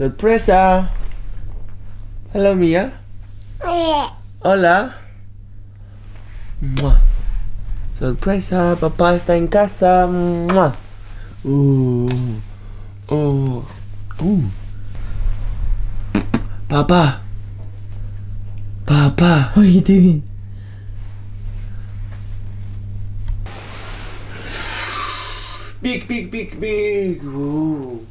Sorpresa. Hello, Mia. Hola. Mua. Sorpresa, papá está en casa. Mua. Uh. Oh. Uh. Papá. Papá. What are you doing? Big, big, big, big. Ooh.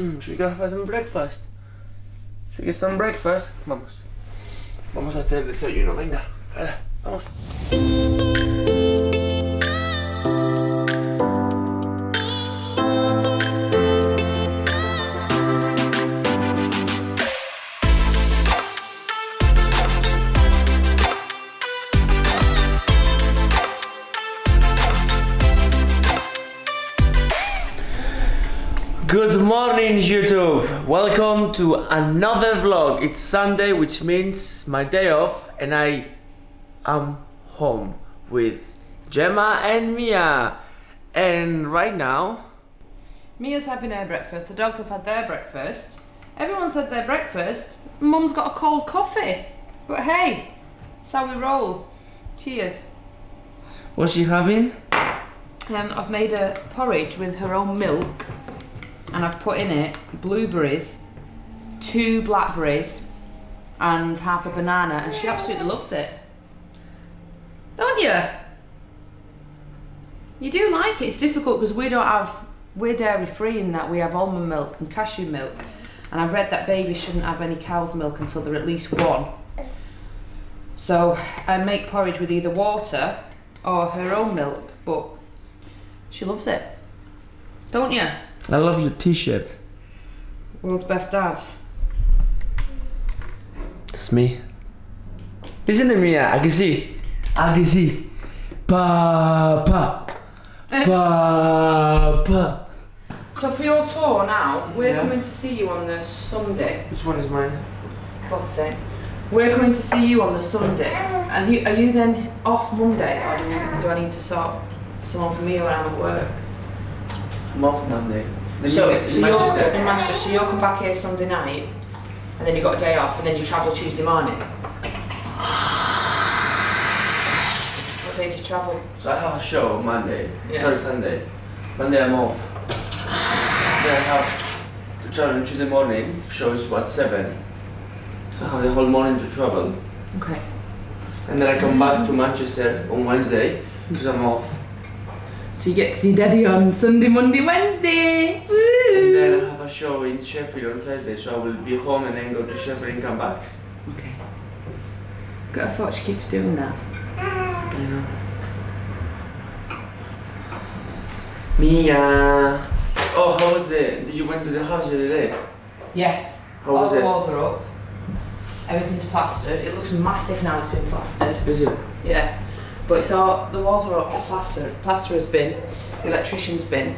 Mm, should we go have some breakfast? Should we get some breakfast? Vamos. Vamos a hacer el desayuno, venga. Vamos. Morning, YouTube. Welcome to another vlog. It's Sunday, which means my day off, and I am home with Gemma and Mia. And right now, Mia's having her breakfast, the dogs have had their breakfast, everyone's had their breakfast, Mum's got a cold coffee. But hey, it's how we roll. Cheers. what's she having? Um, I've made a porridge with her own milk and I've put in it blueberries, two blackberries, and half a banana, and she absolutely loves it. Don't you? You do like it. It's difficult because we don't have, we're dairy free in that we have almond milk and cashew milk. And I've read that babies shouldn't have any cow's milk until they're at least one. So I make porridge with either water or her own milk, but she loves it. Don't you? I love your t-shirt. World's best dad. That's me. Isn't it Mia? I can see. I can see. Papa. Eh. Papa. So for your tour now, we're Yeah. coming to see you on the Sunday. Which one is mine? Both the same. We're coming to see you on the Sunday. And you, are you then off Monday, or do, do I need to sort someone for me when I'm at work? I'm off Monday. So, so in you're Manchester. in Manchester. So you'll come back here Sunday night, and then you have got a day off, and then you travel Tuesday morning. What day do you travel? So I have a show on Monday. Yeah. Sorry, Sunday. Monday I'm off. Then I have to travel on Tuesday morning. Show is what seven. So I have the whole morning to travel, Okay. and then I come back to Manchester on Wednesday because I'm off. So you get to see Daddy on Sunday, Monday, Wednesday. And then I have a show in Sheffield on Thursday, so I will be home and then go to Sheffield and come back. Okay. Got a thought she keeps doing that. You know. Mia. Oh, how was it? You went to the house the other day? Yeah. How All was the it? walls are up. Everything's plastered. It looks massive now. It's been plastered. Is it? Yeah. But it's all the walls are all The plaster plaster has been. The electrician's been.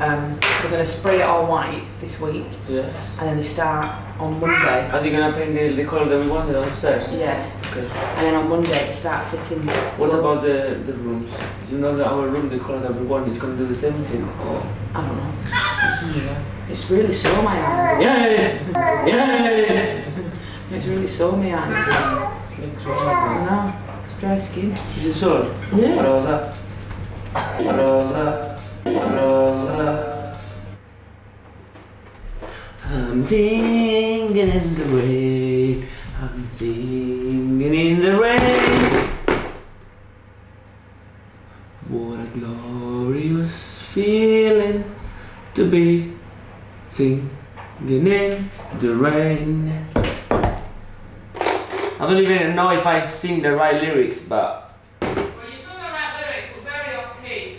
Um, we're gonna spray it all white this week, Yeah. and then they start on Monday. Are they gonna paint the, the color that we wanted downstairs? Yeah. Okay. And then on Monday they start fitting. What about the, the rooms? Do You know that our room, the color that we want, is gonna do the same thing? Or I don't know. yeah. It's really sore my hand. Yeah. Yeah. It's really sore my hand. It's I like so know. It's dry skin. Is it sore? Yeah. about that? What about that? What? I'm singing in the rain. I'm singing in the rain. What a glorious feeling to be singing in the rain. I don't even know if I sing the right lyrics, but Well, you sung the right lyrics, but very off key.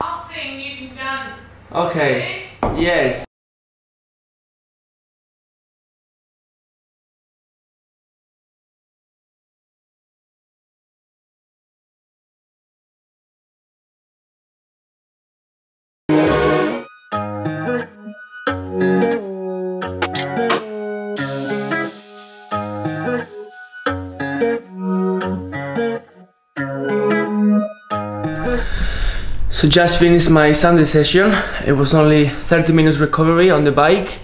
I'll sing, you can dance. okay. Yes. So just finished my Sunday session. It was only 30 minutes recovery on the bike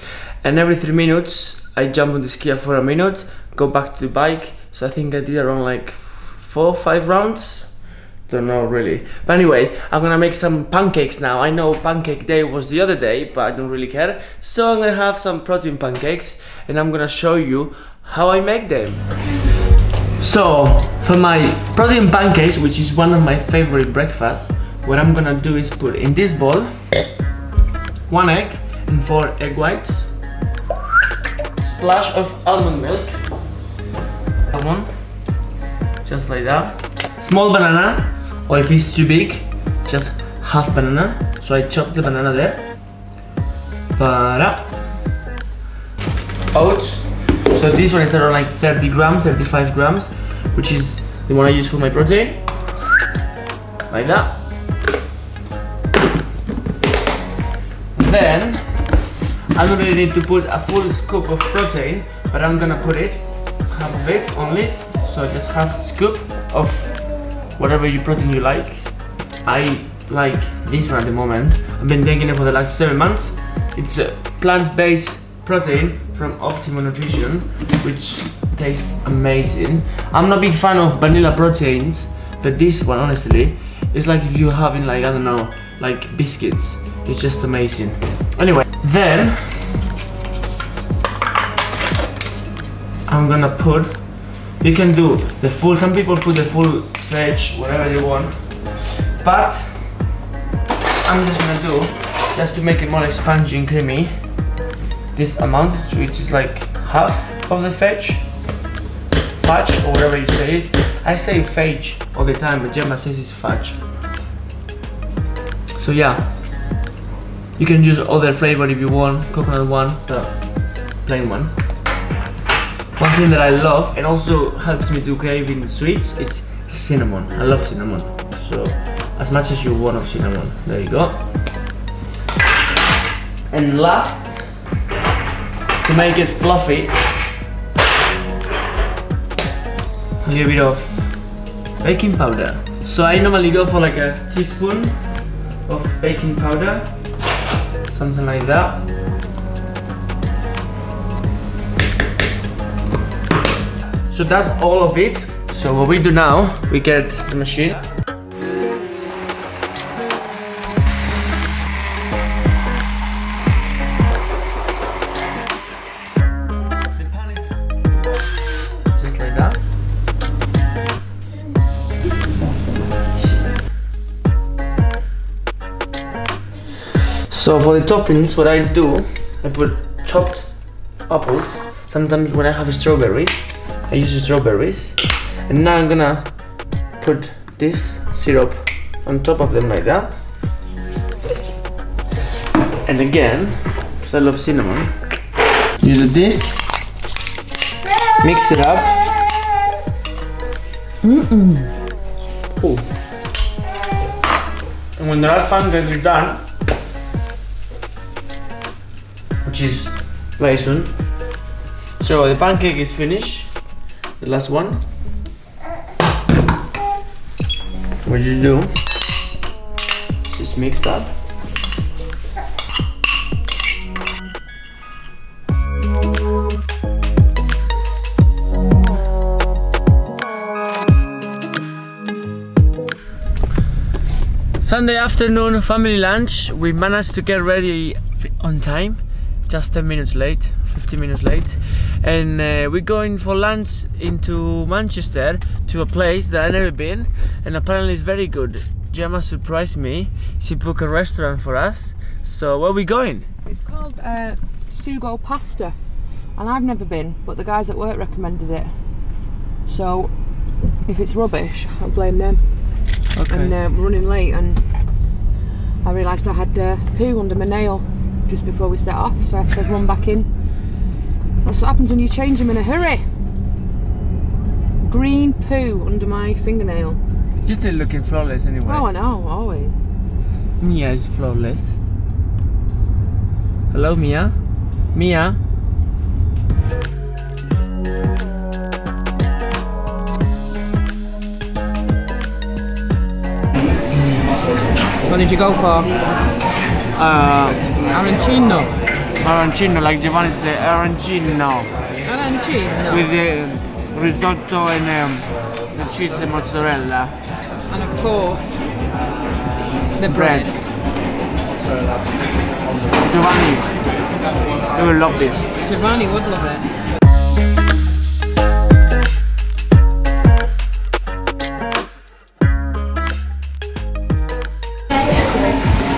and every 3 minutes I jump on the skier for a minute, go back to the bike. So I think I did around like 4 or 5 rounds. Don't know really. But anyway, I'm gonna make some pancakes now. I know pancake day was the other day, but I don't really care. So I'm gonna have some protein pancakes and I'm gonna show you how I make them. So, for my protein pancakes, which is one of my favorite breakfasts, what I'm gonna do is put in this bowl one egg and four egg whites, splash of almond milk, one, just like that, small banana, or if it's too big, just half banana. So I chop the banana there. Para. Oats. So this one is around like 30 grams, 35 grams, which is the one I use for my protein. Like that. Then I don't really need to put a full scoop of protein, but I'm gonna put it half of it only. So just half a scoop of whatever you protein you like. I like this one at the moment. I've been taking it for the last seven months. It's a plant-based protein from Optimum Nutrition, which tastes amazing. I'm not a big fan of vanilla proteins, but this one, honestly, is like if you're having like, I don't know, like biscuits. It's just amazing. Anyway, then I'm gonna put you can do the full some people put the full veg whatever they want but I'm just gonna do just to make it more spongy and creamy this amount which is like half of the veg fudge or whatever you say it. I say fudge all the time but Gemma says it's fudge. So yeah you can use other flavor if you want coconut one but plain one one thing that I love and also helps me to craving the sweets is cinnamon. I love cinnamon. So as much as you want of cinnamon. There you go. And last, to make it fluffy, a little bit of baking powder. So I normally go for like a teaspoon of baking powder, something like that. So that's all of it. So what we do now, we get the machine. For the toppings, what I do, I put chopped apples. Sometimes when I have strawberries, I use strawberries. And now I'm gonna put this syrup on top of them like that. And again, because I love cinnamon, you do this, mix it up. Mm-mm. Oh. And when the last pancake is done, which is very soon, so the pancake is finished, the last one. What you do? Just mix up. Sunday afternoon family lunch. We managed to get ready on time, just 10 minutes late, 15 minutes late. And uh, we're going for lunch into Manchester to a place that I've never been and apparently it's very good. Gemma surprised me. She booked a restaurant for us. So where are we going? It's called uh, Sugo Pasta, and I've never been, but the guys at work recommended it. So if it's rubbish, I'll blame them. Okay. And uh, we're running late, and I realised I had uh, poo under my nail just before we set off, so I had to run back in. That's what happens when you change them in a hurry. Green poo under my fingernail. You're still looking flawless anyway. Oh, I know, always. Mia is flawless. Hello, Mia. Mia. did you go for? Uh, Arancino. arancino, like Giovanni said, arancino. Arancino. With the risotto and um, the cheese and mozzarella. and of course, the Bread. bread. Giovanni, you will love this. Giovanni would love it.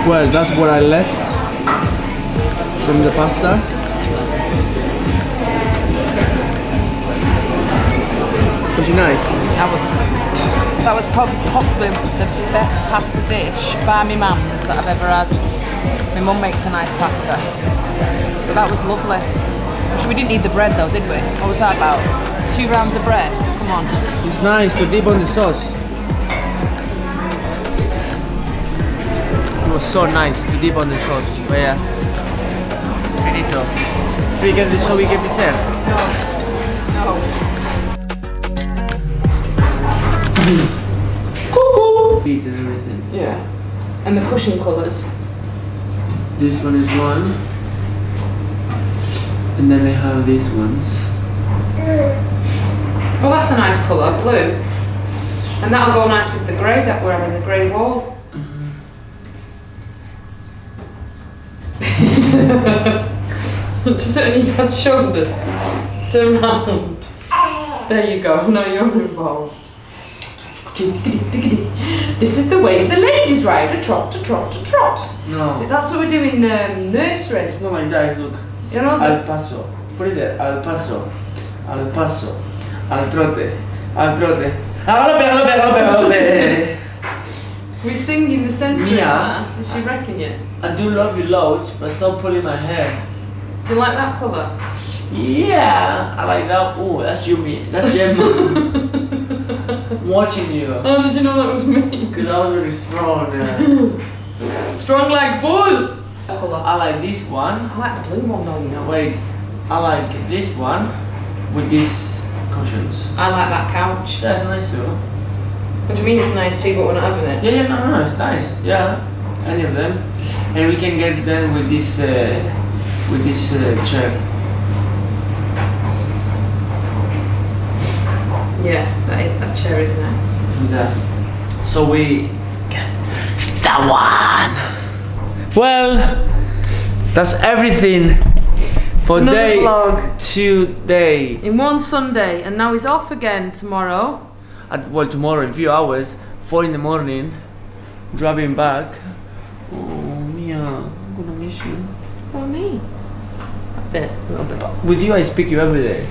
Well, that's what I left from the pasta. Was it nice? That was that was possibly the best pasta dish by my mum's that I've ever had. My mum makes a nice pasta, but that was lovely. We didn't need the bread though, did we? What was that about? Two rounds of bread. Come on. It's nice to dip on the sauce. It was so nice to dip on the sauce. But yeah. Finito. We get this so we get dessert. No. No. Beads and everything. Yeah. And the cushion colours. This one is one. And then they have these ones. Well, that's a nice colour, blue. And that'll go nice with the grey that we're having, the grey wall. Just mm-hmm. sit on your dad's shoulders. Turn round. There you go. No, you're involved. This is the way the ladies ride a trot, a trot, a trot. No. That's what we do in um, nursery. It's not like that, look. You know, the, Al paso. Put it there. Al paso. Al paso. Al trote. Al trote. Galope, galope, galope, galope. we sing in the sensory Mia. class. Does she reckon you? I do love you loads, but stop pulling my hair. Do you like that colour? Yeah, I like that. Oh, that's you, me. That's Gemma. Watching you. Oh, did you know that was me? Because I was really strong. uh. Strong like bull. I like this one. I like the blue one though, you know. Wait, I like this one with these cushions. I like that couch. That's nice too. What do you mean it's nice too, but we're not having it? Yeah, yeah, no, no, no, it's nice. Yeah, any of them, and we can get them with this, uh, with this uh, chair. Yeah, that, is, that chair is nice. With that. So we get that one. Well, that's everything for Another day vlog. today. In one Sunday, and now he's off again tomorrow. At, well, tomorrow in a few hours, four in the morning, driving back. Oh, Mia, I'm gonna miss you. For me. A bit, a little bit. With you, I speak you every day.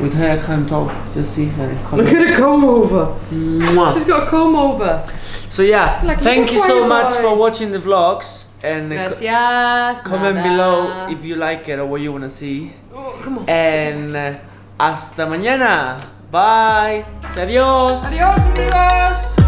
With her, I can't talk. Just see her. Look at her comb over. Mwah. She's got a comb over. So yeah, Like thank you so much boy. for watching the vlogs and Gracias. comment nada. below if you like it or what you wanna see. Oh, come on. And uh, hasta mañana. Bye. Adiós. Adiós, amigos.